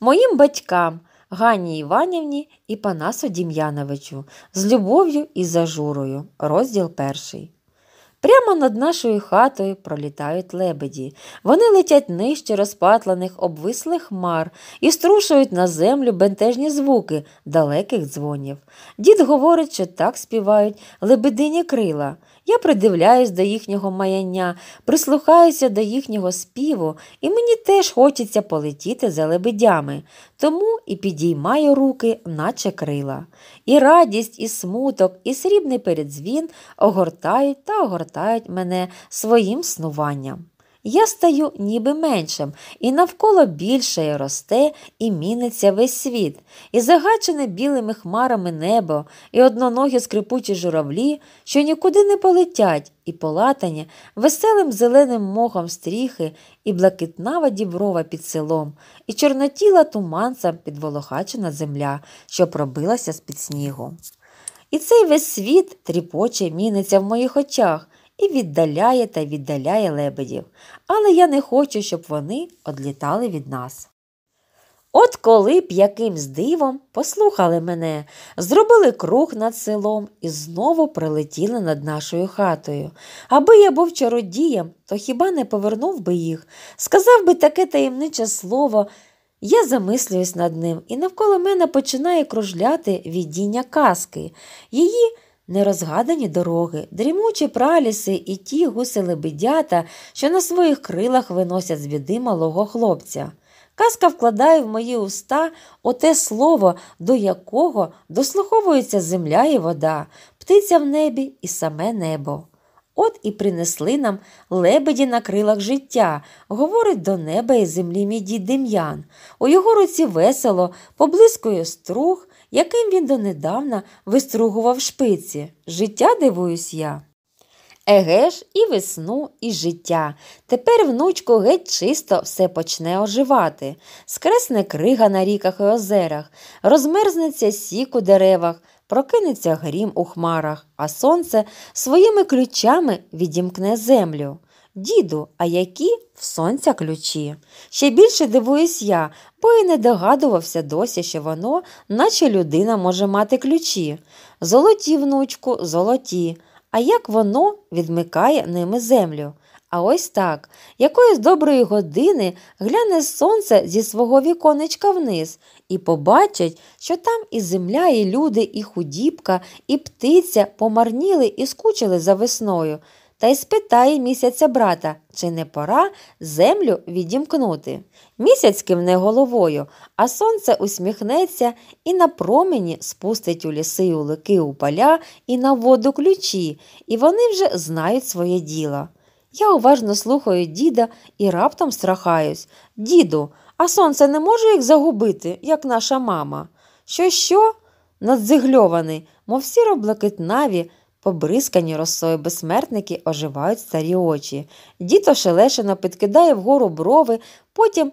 моїм батькам Ганні Іванівні і Панасу Дім'яновичу з любов'ю і зажурою. Розділ перший. Прямо над нашою хатою пролітають лебеді. Вони летять нижче розпатлених обвислих хмар і струшують на землю бентежні звуки далеких дзвонів. Дід говорить, що так співають лебедині крила. Я придивляюсь до їхнього маяння, прислухаюся до їхнього співу, і мені теж хочеться полетіти за лебедями, тому і підіймаю руки, наче крила. І радість, і смуток, і срібний передзвін огортають та огортають мене своїм снуванням. Я стаю ніби меншим, і навколо більше росте і міниться весь світ, і загачене білими хмарами небо, і одноногі скрипучі журавлі, що нікуди не полетять, і полатані веселим зеленим мохом стріхи, і блакитнава діброва під селом, і чорнотіла туманцем підволохачена земля, що пробилася з під снігу. І цей весь світ тріпоче міниться в моїх очах і віддаляє та віддаляє лебедів, але я не хочу, щоб вони одлітали від нас. От коли б якимсь дивом послухали мене, зробили круг над селом і знову прилетіли над нашою хатою. Аби я був чародієм, то хіба не повернув би їх, сказав би таке таємниче слово. Я замислююсь над ним, і навколо мене починає кружляти віддіння казки. Її нерозгадані дороги, дрімучі праліси і ті гуси лебедята, що на своїх крилах виносять з біди малого хлопця. Казка вкладає в мої уста оте слово, до якого дослуховується земля і вода, птиця в небі і саме небо. От і принесли нам лебеді на крилах життя, говорить до неба і землі мій дід Дем'ян. У його руці весело, поблискує струг, яким він донедавна вистругував шпиці. Життя дивуюсь я. Еге ж, і весну, і життя. Тепер, внучку, геть чисто все почне оживати. Скресне крига на ріках і озерах, розмерзнеться сік у деревах, прокинеться грім у хмарах, а сонце своїми ключами відімкне землю. Діду, а які в сонця ключі? Ще більше дивуюсь я, бо і не догадувався досі, що воно, наче людина може мати ключі. Золоті, внучку, золоті. А як воно відмикає ними землю? А ось так, якоїсь доброї години гляне сонце зі свого віконечка вниз і побачить, що там і земля, і люди, і худібка, і птиця помарніли і скучили за весною та й спитає місяця брата, чи не пора землю відімкнути. Місяць кивне головою, а сонце усміхнеться і на промені спустить у ліси улики у поля і на воду ключі, і вони вже знають своє діло. Я уважно слухаю діда і раптом страхаюсь. Діду, а сонце не може їх загубити, як наша мама. Що, що? Надзигльований, мов сіро-блакитнаві, Побризкані росою безсмертники оживають старі очі. Дід ошелешено підкидає вгору брови, потім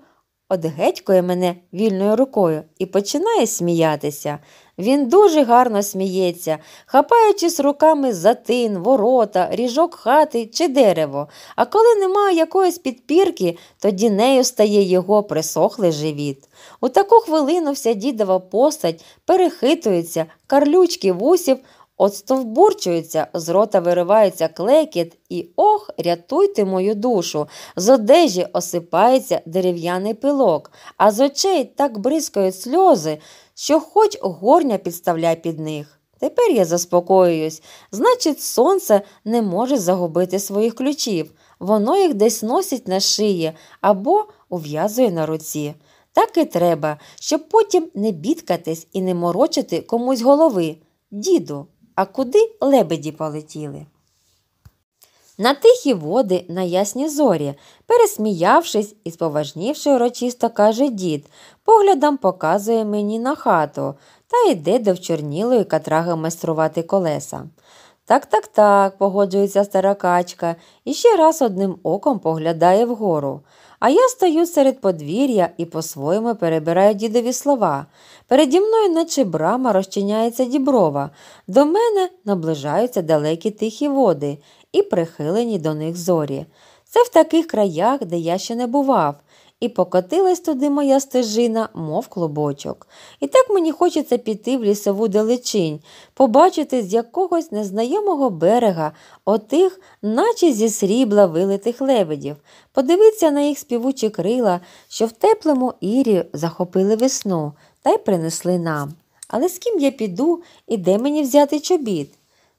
одгетькує мене вільною рукою і починає сміятися. Він дуже гарно сміється, хапаючись руками за тин, ворота, ріжок хати чи дерево. А коли немає якоїсь підпірки, тоді нею стає його присохлий живіт. У таку хвилину вся дідова постать перехитується, карлючки вусів Отстовбурчується, з рота виривається клекіт і ох, рятуйте мою душу. З одежі осипається дерев'яний пилок, а з очей так бризкають сльози, що хоч горня підставляй під них. Тепер я заспокоююсь, значить, сонце не може загубити своїх ключів. Воно їх десь носить на шиї або ув'язує на руці. Так і треба, щоб потім не бідкатись і не морочити комусь голови. Діду. А куди лебеді полетіли? На тихі води, на ясні зорі, пересміявшись і споважнівши урочисто, каже дід, поглядом показує мені на хату та йде до вчорнілої катраги майструвати колеса. Так, так, так, погоджується стара качка і ще раз одним оком поглядає вгору. А я стою серед подвір'я і по-своєму перебираю дідові слова. Переді мною, наче брама, розчиняється діброва. До мене наближаються далекі тихі води і прихилені до них зорі. Це в таких краях, де я ще не бував, і покотилась туди моя стежина, мов клубочок. І так мені хочеться піти в лісову далечінь, побачити з якогось незнайомого берега отих, наче зі срібла вилитих лебедів, подивитися на їх співучі крила, що в теплому ірі захопили весну та й принесли нам. Але з ким я піду і де мені взяти чобіт?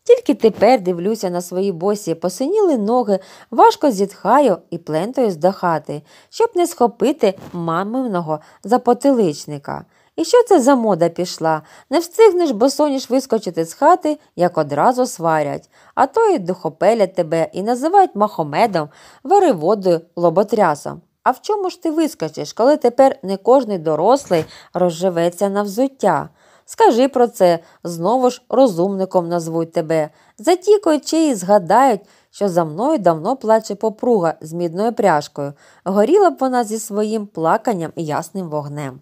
Тільки тепер дивлюся на свої босі, посиніли ноги, важко зітхаю і плентою з хати, щоб не схопити маминого запотиличника. І що це за мода пішла? Не встигнеш босоніж вискочити з хати, як одразу сварять, а то й духопелять тебе і називають махомедом, вариводою, лоботрясом. А в чому ж ти вискочиш, коли тепер не кожний дорослий розживеться на взуття? Скажи про це, знову ж розумником назвуть тебе. Затікають чи і згадають, що за мною давно плаче попруга з мідною пряжкою. Горіла б вона зі своїм плаканням і ясним вогнем.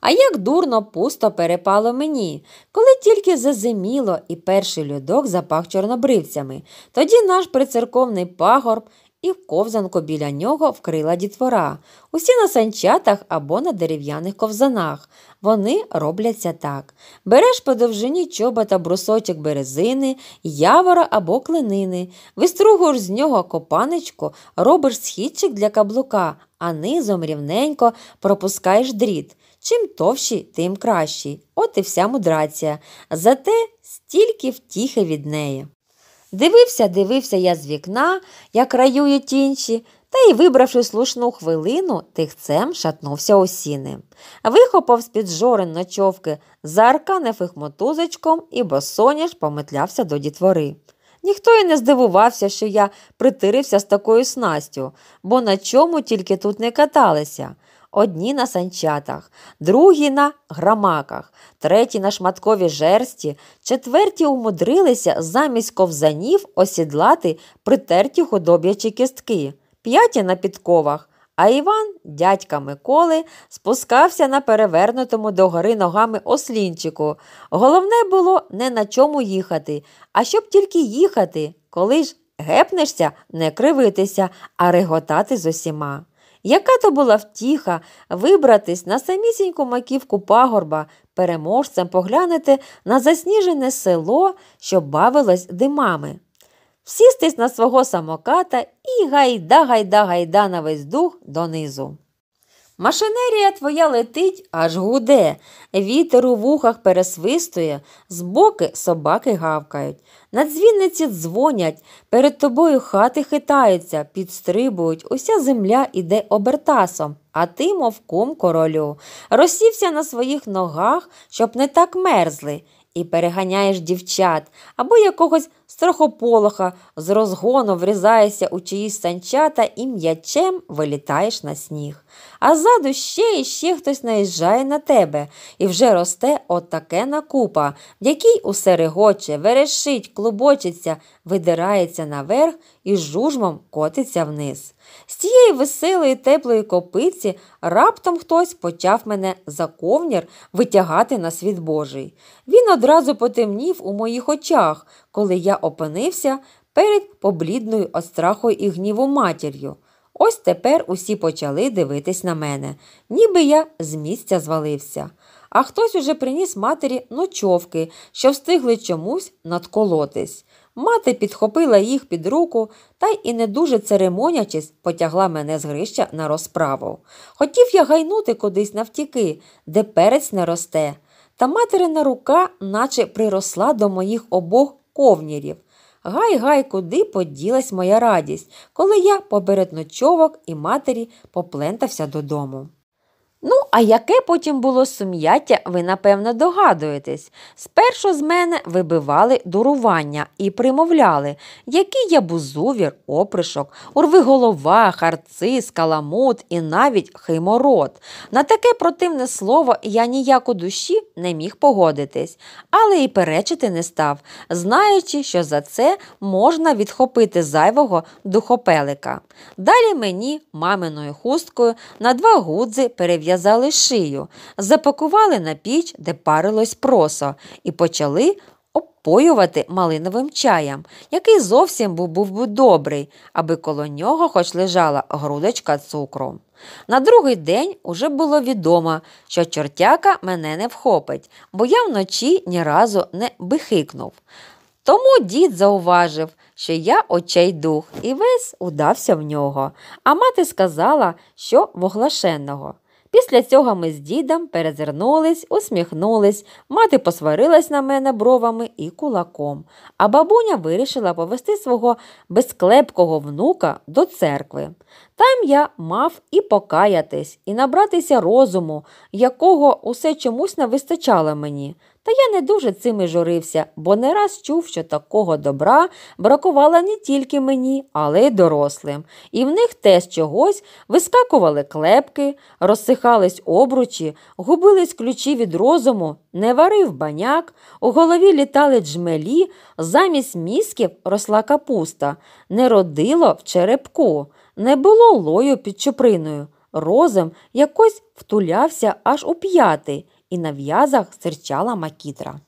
А як дурно пусто перепало мені, коли тільки зазиміло і перший льодок запах чорнобривцями, тоді наш прицерковний пагорб і в ковзанку біля нього вкрила дітвора. Усі на санчатах або на дерев'яних ковзанах. Вони робляться так: береш по довжині чобота брусочок березини, явора або клинини, вистругуєш з нього копанечку, робиш східчик для каблука, а низом рівненько пропускаєш дріт. Чим товщий, тим кращий. От і вся мудрація. Зате стільки втіхи від неї. Дивився, дивився я з вікна, як раюють інші, та й, вибравши слушну хвилину, тихцем шатнувся у сіни. Вихопав з-під жорен ночовки, заарканив їх мотузочком і босоніж пометлявся до дітвори. Ніхто й не здивувався, що я притирився з такою снастю, бо на чому тільки тут не каталися одні на санчатах, другі на грамаках, треті на шматкові жерсті, четверті умудрилися замість ковзанів осідлати притерті худоб'ячі кістки, п'яті на підковах. А Іван, дядька Миколи, спускався на перевернутому догори ногами ослінчику. Головне було не на чому їхати, а щоб тільки їхати, коли ж гепнешся, не кривитися, а реготати з усіма. Яка то була втіха вибратись на самісіньку маківку пагорба, переможцем поглянути на засніжене село, що бавилось димами, всістись на свого самоката і гайда, гайда, гайда на весь дух донизу. Машинерія твоя летить, аж гуде, вітер у вухах пересвистує, збоки собаки гавкають. На дзвінниці дзвонять, перед тобою хати хитаються, підстрибують, уся земля іде обертасом, а ти, мов кум королю, розсівся на своїх ногах, щоб не так мерзли, і переганяєш дівчат або якогось страхополоха, з розгону врізаєшся у чиїсь санчата і м'ячем вилітаєш на сніг. А ззаду ще і ще хтось наїжджає на тебе, і вже росте отаке накупа, в якій усе регоче, верешить, клубочиться, видирається наверх і жужмом котиться вниз. З цієї веселої теплої копиці раптом хтось почав мене за ковнір витягати на світ Божий. Він одразу потемнів у моїх очах, коли я опинився перед поблідною от страху і гніву матір'ю. Ось тепер усі почали дивитись на мене, ніби я з місця звалився. А хтось уже приніс матері ночовки, що встигли чомусь надколотись. Мати підхопила їх під руку та й і не дуже церемонячись, потягла мене з грища на розправу. Хотів я гайнути кудись навтіки, де перець не росте. Та материна рука наче приросла до моїх обох ковнірів. Гай гай, куди поділась моя радість, коли я поберед ночовок і матері поплентався додому. Ну, а яке потім було сум'яття, ви, напевно, догадуєтесь. Спершу з мене вибивали дурування і примовляли, який я бузувір, опришок, урвиголова, харцис, каламут і навіть химород. На таке противне слово я ніяк у душі не міг погодитись, але і перечити не став, знаючи, що за це можна відхопити зайвого духопелика. Далі мені, маминою хусткою, на два гудзи перев'язали зав'язали шию, запакували на піч, де парилось просо, і почали напоювати малиновим чаєм, який зовсім був був би добрий, аби коло нього хоч лежала грудочка цукру. На другий день уже було відомо, що чортяка мене не вхопить, бо я вночі ні разу не бихикнув. Тому дід зауважив, що я очейдух, і весь удався в нього, а мати сказала, що воглашенного. Після цього ми з дідом перезирнулись, усміхнулись, мати посварилась на мене бровами і кулаком, а бабуня вирішила повести свого безклепкого внука до церкви. Там я мав і покаятись, і набратися розуму, якого усе чомусь не вистачало мені. Та я не дуже цим і журився, бо не раз чув, що такого добра бракувало не тільки мені, але й дорослим. І в них теж чогось вискакували клепки, розсихались обручі, губились ключі від розуму, не варив баняк, у голові літали джмелі, замість мізків росла капуста, не родило в черепку, не було лою під чуприною. Розум якось втулявся аж у п'ятий і на в'язах стирчала макітра.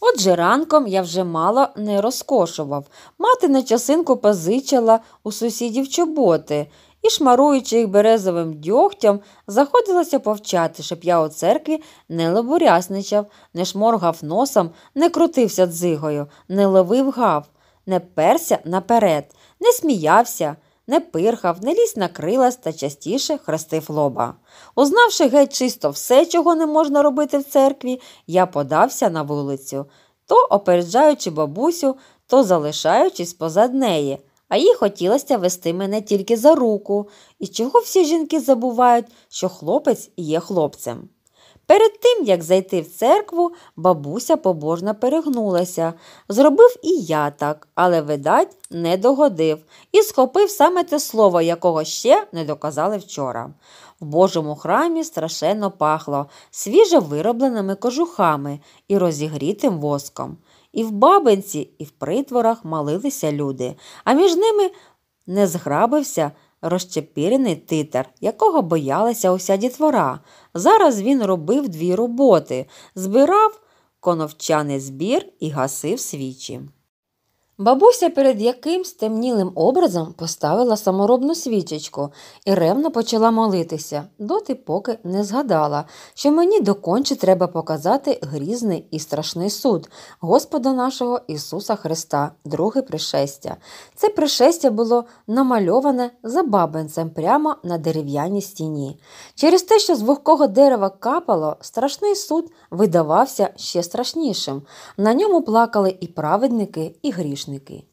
Отже, ранком я вже мало не розкошував. Мати на часинку позичила у сусідів чоботи і, шмаруючи їх березовим дьогтям, заходилася повчати, щоб я у церкві не лобурясничав, не шморгав носом, не крутився дзигою, не ловив гав, не перся наперед, не сміявся не пирхав, не ліз на крилась та частіше хрестив лоба. Узнавши геть чисто все, чого не можна робити в церкві, я подався на вулицю, то опереджаючи бабусю, то залишаючись позад неї, а їй хотілося вести мене тільки за руку, і чого всі жінки забувають, що хлопець є хлопцем. Перед тим, як зайти в церкву, бабуся побожно перегнулася. Зробив і я так, але, видать, не догодив і схопив саме те слово, якого ще не доказали вчора. В Божому храмі страшенно пахло свіже виробленими кожухами і розігрітим воском. І в бабинці, і в притворах молилися люди, а між ними не зграбився розчепірений титер, якого боялася уся дітвора. Зараз він робив дві роботи збирав коновчаний збір і гасив свічі. Бабуся перед якимсь темнілим образом поставила саморобну свічечку і ревно почала молитися, доти поки не згадала, що мені доконче треба показати грізний і страшний суд Господа нашого Ісуса Христа, друге пришестя. Це пришестя було намальоване за бабинцем прямо на дерев'яній стіні. Через те, що з вогкого дерева капало, страшний суд видавався ще страшнішим. На ньому плакали і праведники, і грішники грішники.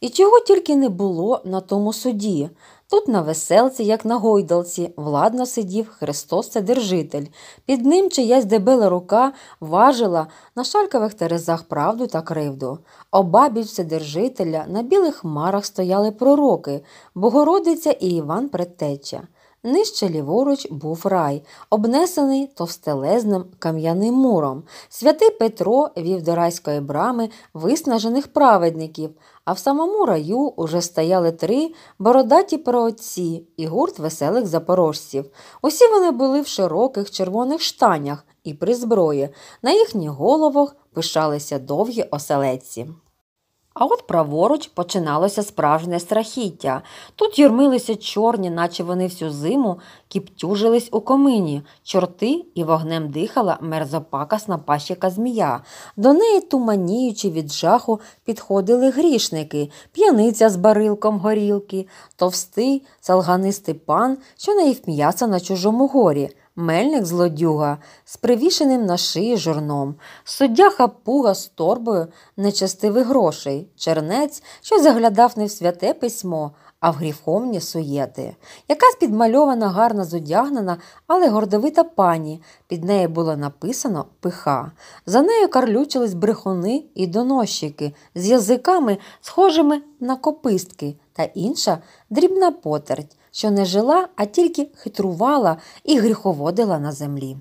І чого тільки не було на тому суді. Тут на веселці, як на гойдалці, владно сидів Христос Цедержитель. Під ним чиясь дебела рука важила на шалькових терезах правду та кривду. Обабіч Вседержителя на білих хмарах стояли пророки, Богородиця і Іван Предтеча. Нижче ліворуч був рай, обнесений товстелезним кам'яним муром. Святий Петро вів до райської брами виснажених праведників, а в самому раю уже стояли три бородаті праотці і гурт веселих запорожців. Усі вони були в широких червоних штанях і при зброї. На їхніх головах пишалися довгі оселедці. А от праворуч починалося справжнє страхіття. Тут юрмилися чорні, наче вони всю зиму кіптюжились у комині, чорти і вогнем дихала мерзопакасна пащика змія. До неї, туманіючи від жаху, підходили грішники, п'яниця з барилком горілки, товстий, салганистий пан, що наїв м'яса на чужому горі мельник злодюга з привішеним на шиї журном, суддя хапуга з торбою нечестивих грошей, чернець, що заглядав не в святе письмо, а в гріховні суєти. Якась підмальована, гарна зодягнена, але гордовита пані. Під нею було написано пиха. За нею карлючились брехуни і доносчики з язиками, схожими на копистки, та інша дрібна потерть що не жила, а тільки хитрувала і гріховодила на землі.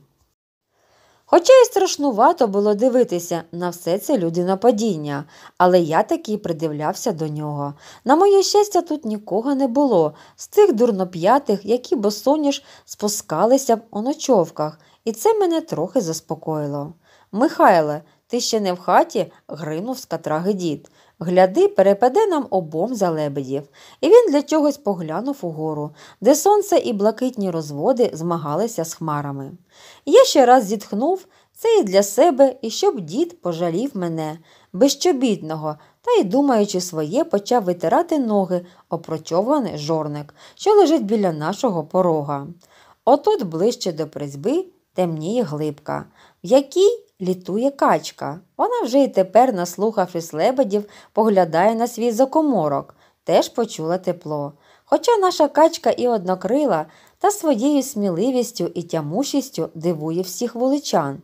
Хоча й страшнувато було дивитися на все це людинопадіння, але я таки придивлявся до нього. На моє щастя, тут нікого не було, з тих дурноп'ятих, які босоніж спускалися б у ночовках, і це мене трохи заспокоїло. Михайле, ти ще не в хаті, гринув з катраги дід. Гляди, перепаде нам обом за лебедів. І він для чогось поглянув угору, де сонце і блакитні розводи змагалися з хмарами. Я ще раз зітхнув це і для себе, і щоб дід пожалів мене, безчобітного, та й, думаючи своє, почав витирати ноги опрочований жорник, що лежить біля нашого порога. Отут ближче до призьби темніє глибка, в якій літує качка. Вона вже й тепер, наслухавшись лебедів, поглядає на свій закоморок, теж почула тепло. Хоча наша качка і однокрила, та своєю сміливістю і тямущістю дивує всіх вуличан.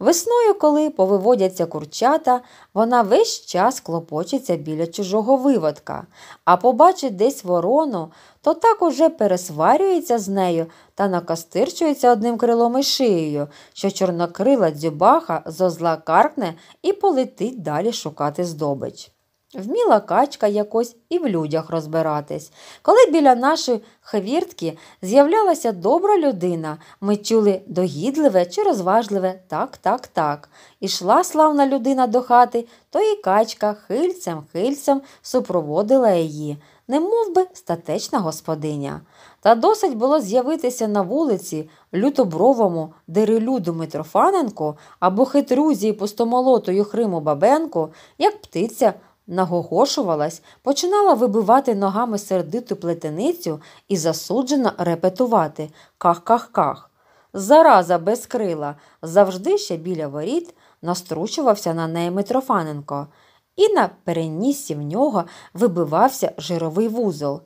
Весною, коли повиводяться курчата, вона весь час клопочеться біля чужого виводка, а побачить десь ворону, то так уже пересварюється з нею та накостирчується одним крилом і шиєю, що чорнокрила дзюбаха зозла каркне і полетить далі шукати здобич. Вміла качка якось і в людях розбиратись. Коли біля нашої хвіртки з'являлася добра людина, ми чули догідливе чи розважливе так, так, так. Ішла славна людина до хати, то і качка хильцем хильцем супроводила її, немов би статечна господиня. Та досить було з'явитися на вулиці лютобровому дерелюду Митрофаненку або хитрузі пустомолотою Хриму Бабенку, як птиця нагогошувалась, починала вибивати ногами сердиту плетеницю і засуджено репетувати ках-ках-ках. Зараза без крила завжди ще біля воріт настручувався на неї Митрофаненко, і на переніссі в нього вибивався жировий вузол.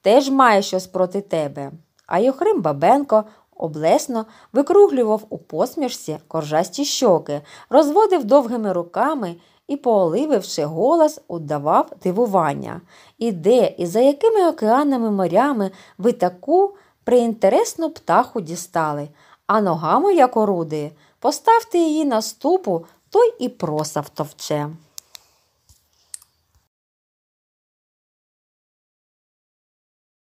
Теж має щось проти тебе. А Йохрим Бабенко облесно викруглював у посмішці коржасті щоки, розводив довгими руками і, поолививши голос, удавав дивування. І де і за якими океанами морями ви таку приінтересну птаху дістали, а ногами, як оруди, поставте її на ступу, той і проса втовче.